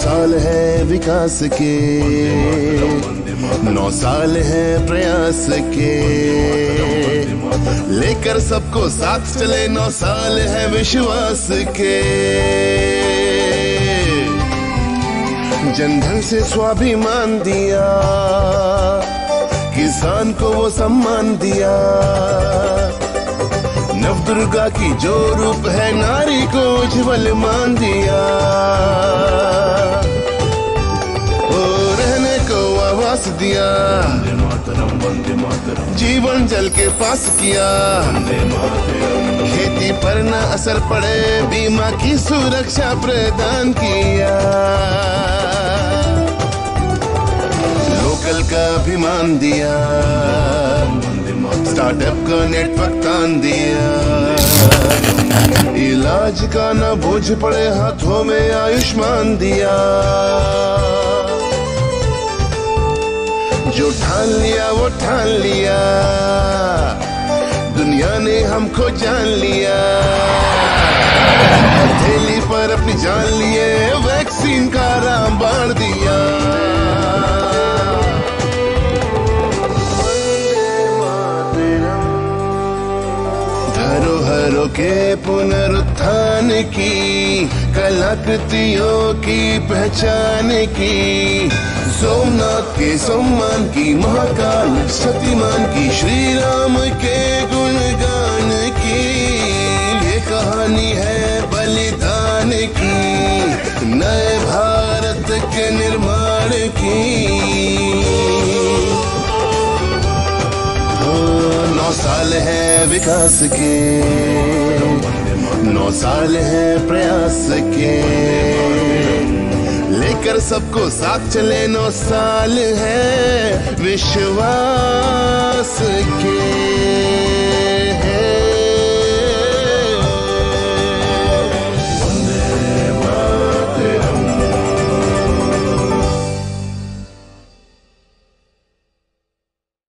साल है विकास के। नौ साल है प्रयास के। लेकर सबको साथ चले नौ साल है विश्वास के। जनधन से स्वाभिमान दिया। किसान को वो सम्मान दिया। नव दुर्गा की जो रूप है, नारी को उज्जवल मान दिया। आवास दिया। जीवन जल के पास किया। खेती पर न असर पड़े, बीमा की सुरक्षा प्रदान किया। लोकल का अभिमान दिया। स्टार्टअप का नेटवर्क तान दिया। इलाज का ना बोझ पड़े, हाथों में आयुष्मान दिया। जो ठान लिया, वो ठान लिया। दुनिया ने हमको जान लिया। हथेली पर अपनी जान लिए, वैक्सीन का राम बांट दिया। धरोहरों के पुनरुत्थान की कलाकृतियों की पहचान की। सोमनाथ के सम्मान की, महाकाल सतीमान की श्री राम के गुणगान की। ये कहानी है बलिदान की, नए भारत के निर्माण की। नौ साल है विकास के। नौ साल है प्रयास के। लेकर सबको साथ चले नौ साल है विश्वास